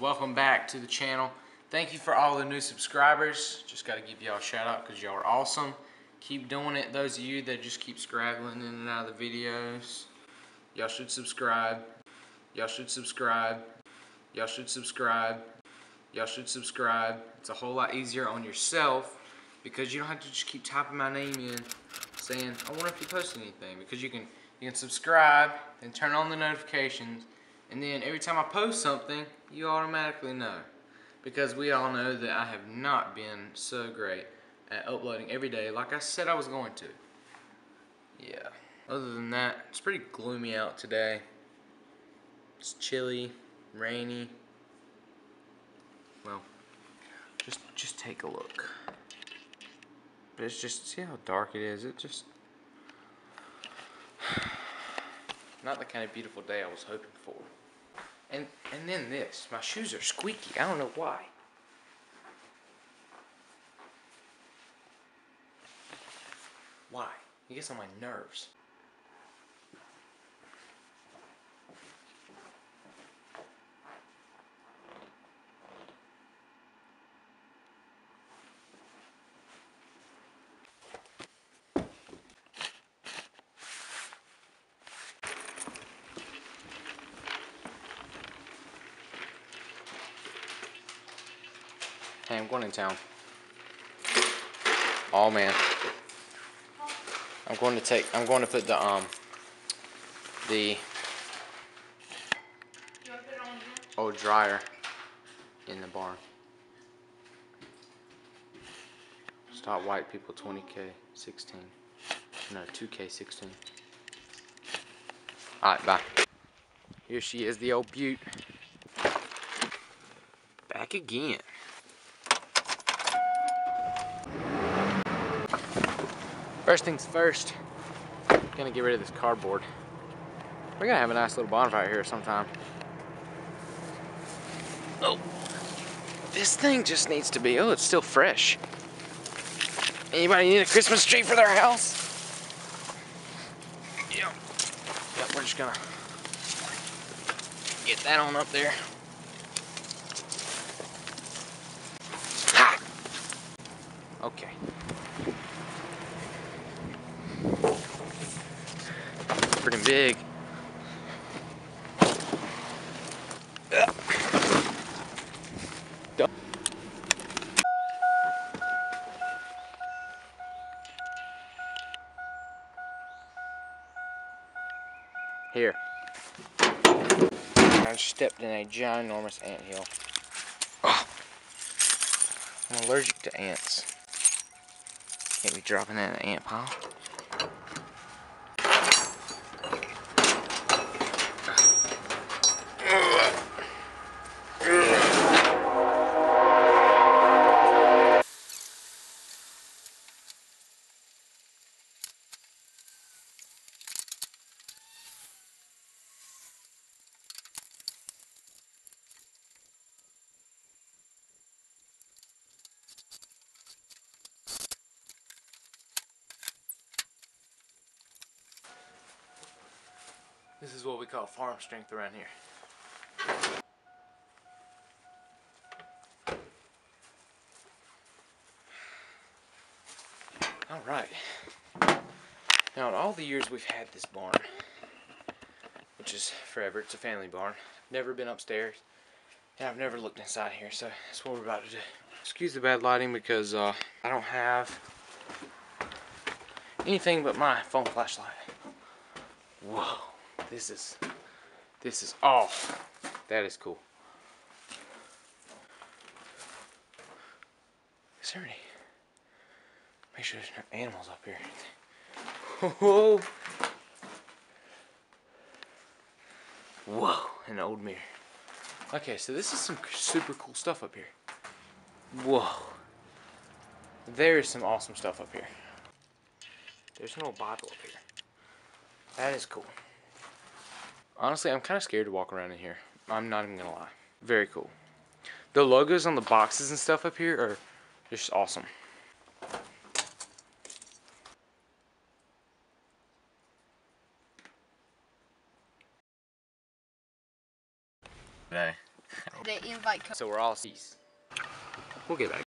welcome back to the channel. Thank you for all the new subscribers. Just got to give y'all a shout out because y'all are awesome. Keep doing it. Those of you that just keep scraggling in and out of the videos, y'all should subscribe. Y'all should subscribe. Y'all should subscribe. Y'all should subscribe. It's a whole lot easier on yourself because you don't have to just keep typing my name in saying, I wonder if you post anything because you can you can subscribe and turn on the notifications and then every time I post something, you automatically know. Because we all know that I have not been so great at uploading every day like I said I was going to. Yeah. Other than that, it's pretty gloomy out today. It's chilly, rainy. Well, just just take a look. But it's just see how dark it is. It just not the kind of beautiful day I was hoping for. And and then this, my shoes are squeaky. I don't know why. Why? It gets on my nerves. Hey, I'm going in town. Oh man. I'm going to take I'm going to put the um the old dryer in the barn. Stop white people 20k 16. No, 2k 16. Alright, bye. Here she is, the old butte. Back again. First things first, gonna get rid of this cardboard. We're gonna have a nice little bonfire here sometime. Oh, this thing just needs to be, oh, it's still fresh. Anybody need a Christmas tree for their house? Yep. Yep, we're just gonna get that on up there. Okay. Pretty big. Here. I stepped in a ginormous ant hill. I'm allergic to ants. Can't be dropping that in an ant pile. This is what we call farm strength around here. All right. Now, in all the years we've had this barn, which is forever, it's a family barn. Never been upstairs, and I've never looked inside here, so that's what we're about to do. Excuse the bad lighting because uh, I don't have anything but my phone flashlight. Whoa, this is, this is, oh, that is cool. Is there any, make sure there's no animals up here. Whoa. Whoa, an old mirror. Okay, so this is some super cool stuff up here. Whoa. There's some awesome stuff up here. There's an old Bible up here. That is cool. Honestly, I'm kind of scared to walk around in here. I'm not even gonna lie. Very cool. The logos on the boxes and stuff up here are just awesome. today. the invite. So we're all C's. We'll get back.